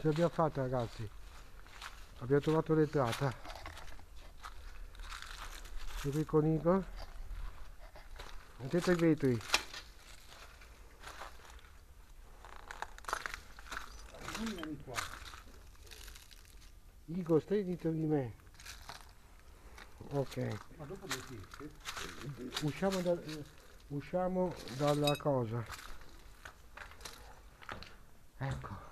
Ce l'abbiamo fatta ragazzi. Abbiamo trovato l'entrata. Sono qui con Igor. Mettete i vetri. Igor, stai dietro di me. Ok. Ma dopo esce? Usciamo, da- usciamo dalla cosa. Ecco.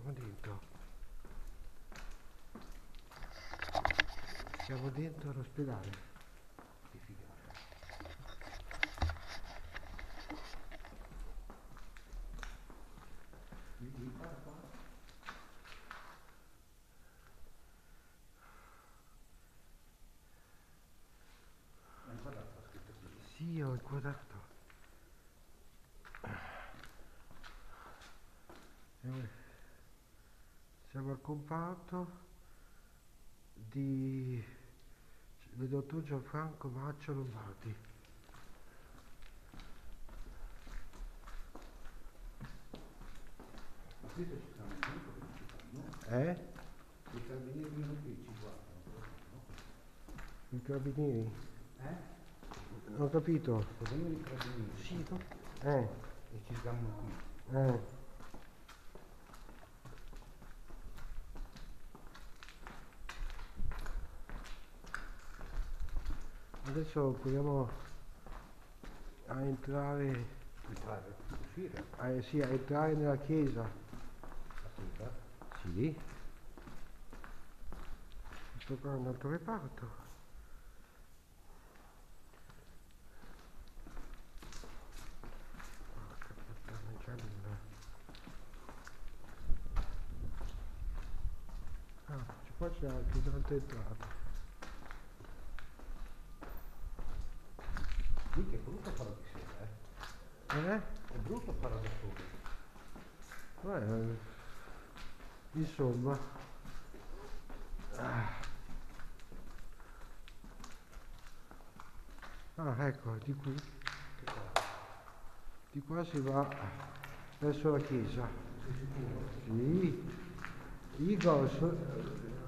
Siamo dentro. Siamo dentro l'ospedale. Che figata. Mi, mi guarda qua. Ma guarda sta scritto qui. Sì, ho inquadrato. Eh, Siamo al comparto di del dottor Gianfranco Maccio Lombardi. Non. Eh? I carabinieri vengono qui ci guardano. I carabinieri? Eh? Non ho capito. Sì, no? Eh, e ci stanno qui. eh. Adesso proviamo a entrare, Entrare, uscire. a, sì, a entrare nella chiesa. Ascolta. Sì. Questo qua è un altro reparto. Ah, qua c'è anche un'altra entrata. Lì che è brutto farlo di sera, eh. Eh? Da solo. Beh, insomma. Ah. Ah, ecco, di qui. Di qua si va verso la chiesa. Sì. Igor,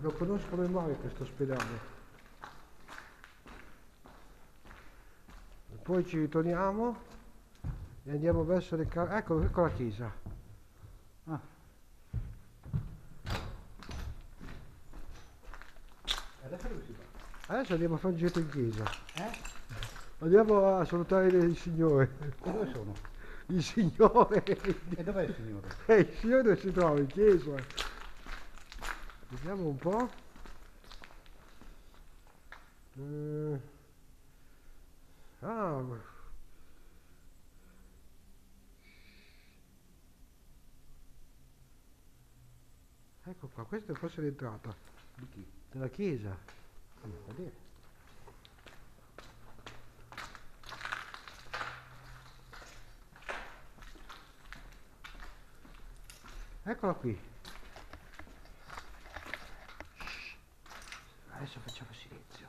lo conosco a memoria questo ospedale. Poi ci ritorniamo e andiamo verso le ca- Ecco, ecco la chiesa. Ah. Adesso andiamo a fare un giro in chiesa. Eh? Andiamo a salutare il Signore. E dove sono? Il Signore. E dov'è il signore? Eh, il Signore dove si trova? In chiesa. Vediamo un po'. Eh, Ah, ecco qua, questa è forse l'entrata Di chi? della chiesa. Andiamo a vedere. Eccola qui. Adesso facciamo silenzio.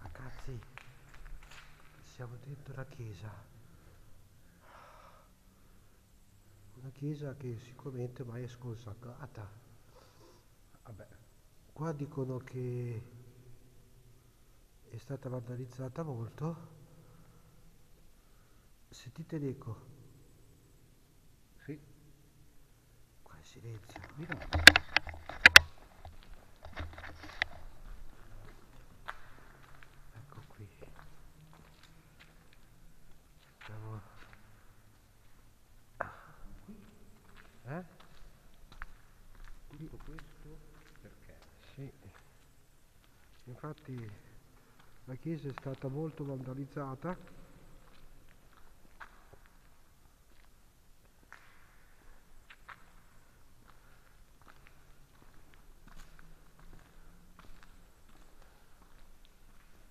Ragazzi, siamo dentro la chiesa. Una chiesa che sicuramente mai è sconsacrata. Vabbè. Qua dicono che è stata vandalizzata molto. Sentite l'eco. Sì. Qua è silenzio. Di no. Ecco qui. Siamo... Eh? Tutto questo perché? Sì. Infatti la chiesa è stata molto vandalizzata.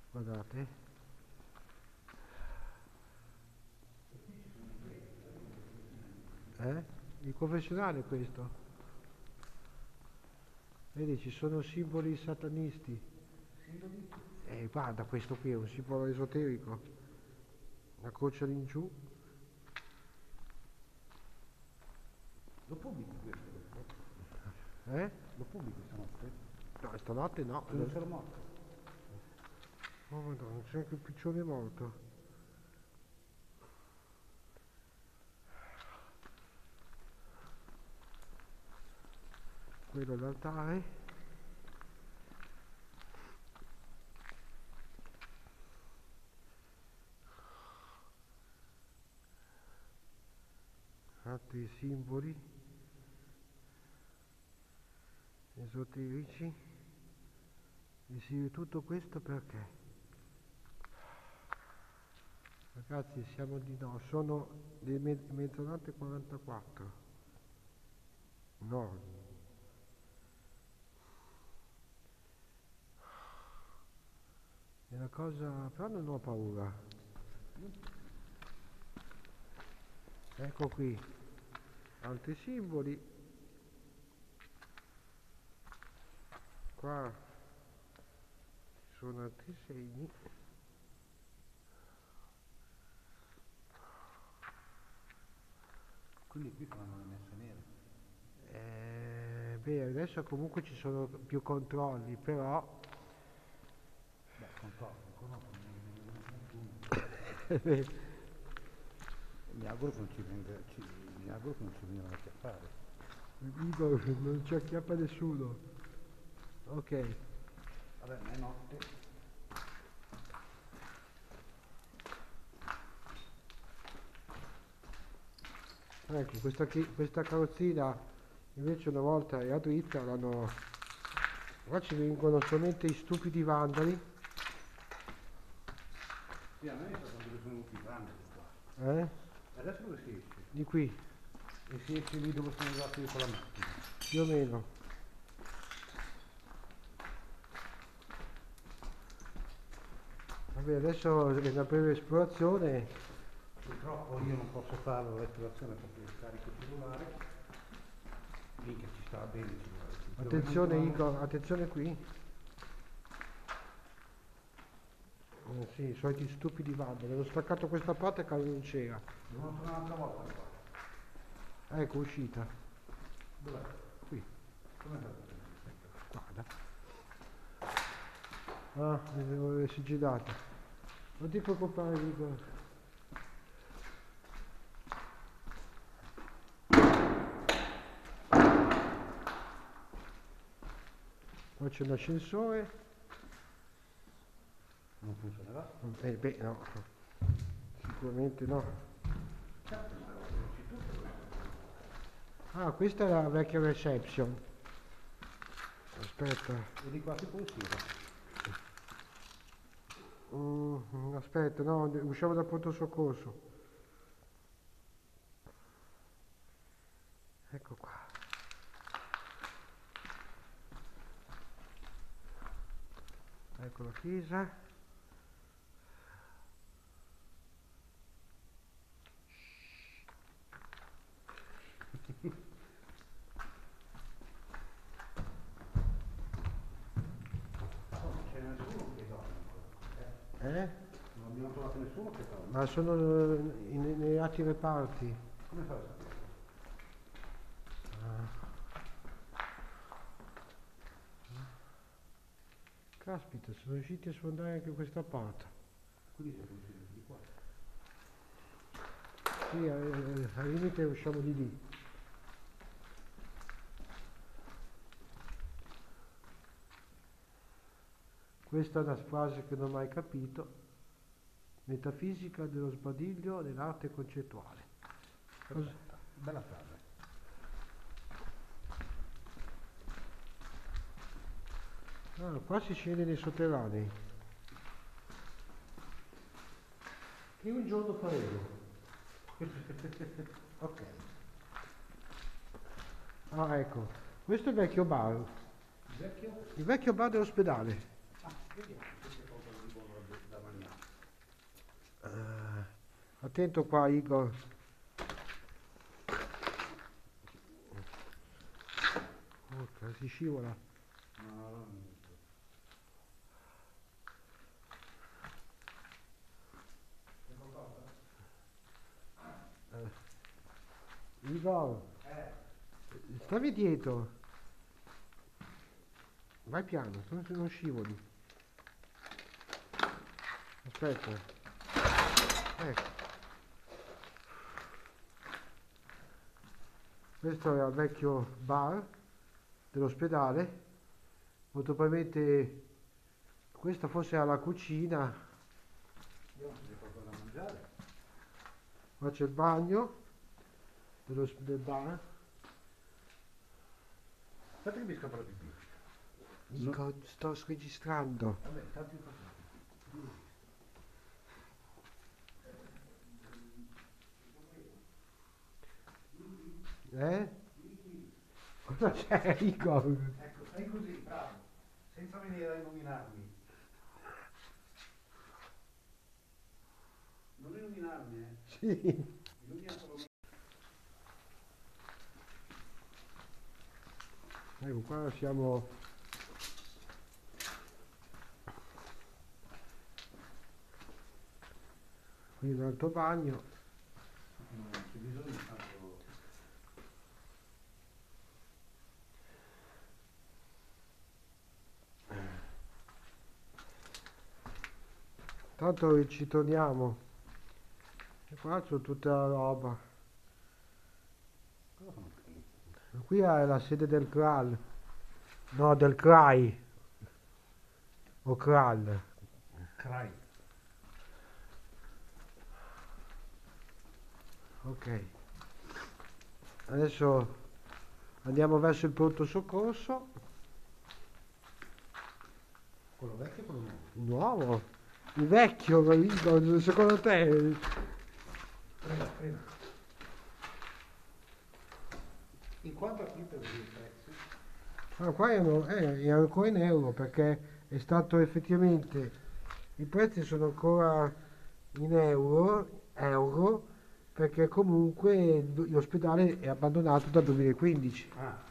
Guardate. Eh? Il confessionale questo? Vedi, ci sono simboli satanisti. Eh, guarda, questo qui è un simbolo esoterico. Una croce all'ingiù. Lo pubblichi questo? Eh? Lo pubblichi stanotte? No, stanotte no. Non c'ero morto. Oh madonna, c'è anche il piccione morto. Quello è l'altare. Altri simboli esoterici. E si tutto questo perché? Ragazzi, siamo di no, sono le me- mezzanotte 44. No. È una cosa, però non ho paura. Ecco qui, altri simboli. Qua ci sono altri segni. Quindi qui fanno le messe nere. Eh, beh, adesso comunque ci sono più controlli, però Beh, nessuno. Mi auguro che non ci venga, che non ci vengano a chiappare. dico non ci acchiappa nessuno. Ok, Vabbè, ma è notte. ecco, questa, chi- questa carrozzina invece una volta era dritta, l'hanno... Qua ci vengono solamente i stupidi vandali, Sì, a me sono venuti i grandi qua. eh? Adesso dove si esce? Di qui, E si esce lì dove sono andati con la macchina. più o meno. Vabbè, adesso è una breve esplorazione. Purtroppo io non posso fare l'esplorazione perché carico il cellulare. Minchia ci sta bene Attenzione Igor, attenzione qui. Eh, sì, i soliti stupidi vandali. Ho staccato questa parte che non c'era. Tornare un'altra volta. Ecco, uscita. Dov'è? Qui, Come è guarda. Ah, è sigillata. Non ti preoccupare Igor. Poi c'è un ascensore. Non funzionerà? Eh beh no, sicuramente no. Ah, questa è la vecchia reception. Aspetta, E di qua si può uscire. Mm, aspetta, no, usciamo dal pronto soccorso. Ecco qua. Ecco la chiesa. No, non c'è nessuno che dorme. Eh? Non abbiamo trovato nessuno che dorme. Ma sono eh, in- nei altri reparti. Come fai a sapere? Caspita, sono riusciti a sfondare anche questa porta. Quindi siamo usciti di qua. Sì, eh, al limite usciamo di lì. Questa è una frase che non ho mai capito. Metafisica dello sbadiglio nell'arte concettuale. Perfetta. Bella frase. Ah, qua si scende nei sotterranei. Che un giorno faremo. Ok. Ah, ecco. Questo è il vecchio bar. Il vecchio? Il vecchio bar dell'ospedale. Ah, vediamo se c'è qualcosa di buono da, da mangiare. Eh, attento qua, Igor. Urca, si scivola. No, no, qualcosa? Igor, Eh, stavi dietro. Vai piano, non, non scivoli. Aspetta. Ecco. Questo è il vecchio bar dell'ospedale. Molto probabilmente questa forse è la cucina. io non c'è qualcosa da mangiare. Qua c'è il bagno dello, del bar. Aspetta che mi scappa la pipì. Dico, sto registrando. Vabbè, Eh? Cosa c'è, Igor? Ecco, stai così, bravo. Senza venire a illuminarmi. Non illuminarmi, eh. Sì. Illumina solo me. Ecco, qua siamo... Qui l'altro bagno. Non c'è bisogno tanto. Tanto ci torniamo. E qua c'è tutta la roba. Qui? È la sede del Kral. No, del CRAI. O Kral. Crai. Ok. Adesso andiamo verso il pronto soccorso. Quello vecchio o quello nuovo? Nuovo. Il vecchio, Igor, secondo te? Prima, prima. In quanto a qui per i prezzi? Ah, qua erano- eh, è ancora in euro perché è stato effettivamente i prezzi sono ancora in euro, euro perché comunque l'ospedale è abbandonato dal 2015. Ah,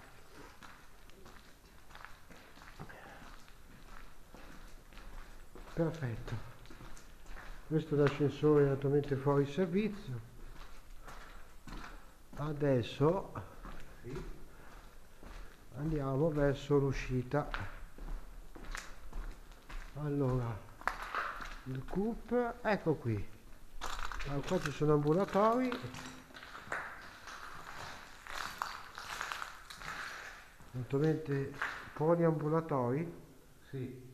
Perfetto. Questo è l'ascensore naturalmente fuori servizio. Adesso andiamo verso l'uscita. Allora, il CUP, ecco qui. Allora, qua ci sono ambulatori. Naturalmente poliambulatori. Sì.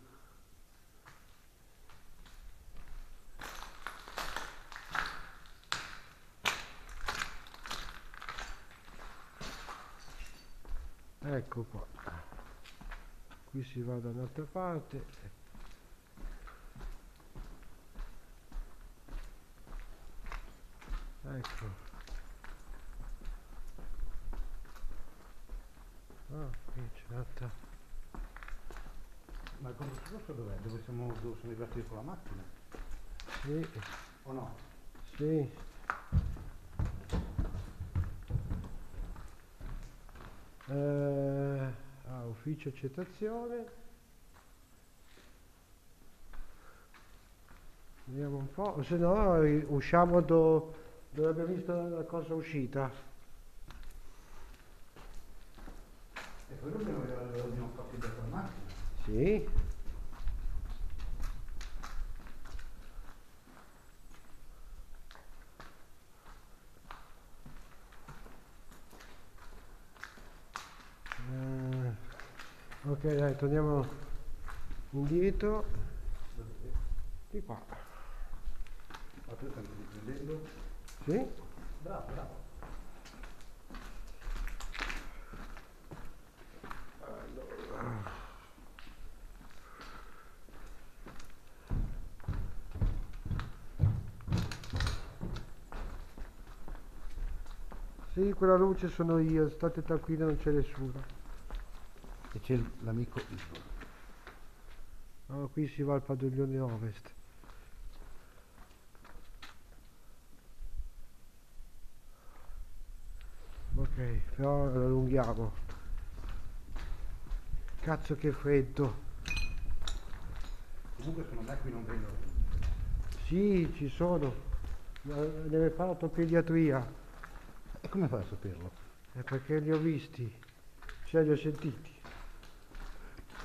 Ecco qua. Qui si va da un'altra parte. Ecco. Ah, qui c'è un'altra. Ma il rosso dov'è? Dove siamo, dove sono arrivati con la macchina? Sì, O no? sì. Eh, ufficio accettazione. Vediamo un po', se no usciamo do- dove abbiamo visto la cosa uscita. E vedere dobbiamo fatto dietro la macchina. Sì. Eh, ok, dai, torniamo indietro. Di qua. Ma tu stai riprendendo? Sì? Bravo, bravo. Sì, quella luce sono io, state tranquilli, non c'è nessuno. E c'è l'amico Igor. No, qui si va al padiglione ovest. Ok, però allunghiamo. Cazzo che freddo. Comunque secondo me qui non vedo. Sì, ci sono. Deve fare ortopediatria. E come fai a saperlo? È perché li ho visti. Cioè li ho sentiti.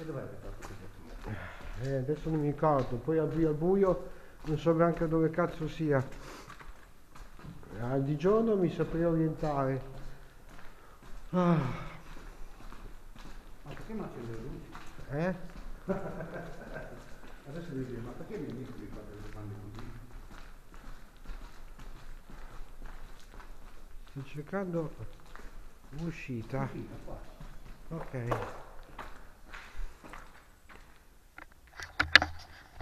E dov'è che fatto? Eh, adesso non mi ricordo. Poi al buio, al buio non so neanche dove cazzo sia. Ah, di giorno mi saprei orientare. Ah, Ma perché non accende le luci? eh? Adesso devi dire, ma perché mi dici di fare le domande così? Sto cercando da qua. Ok.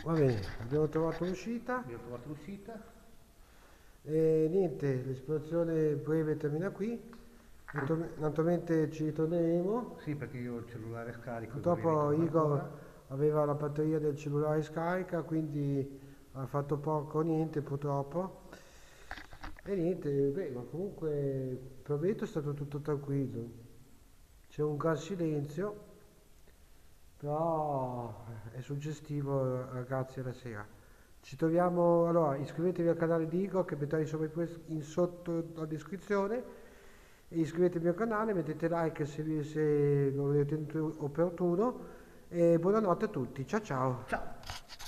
Va bene, abbiamo trovato l'uscita. Abbiamo trovato l'uscita. E niente, l'esplorazione breve termina qui. Natur- Naturalmente ci ritorneremo. Sì, perché io ho il cellulare scarico. Purtroppo Igor aveva la batteria del cellulare scarica, quindi ha fatto poco niente purtroppo. E niente, beh, ma comunque per il momento è stato tutto tranquillo. C'è un gran silenzio, però è suggestivo ragazzi alla sera. Ci troviamo, allora iscrivetevi al canale di Igor che metterò in, sotto la descrizione iscrivetevi al canale, mettete like se, vi- se lo ritenete opportuno e buonanotte a tutti, ciao ciao! Ciao!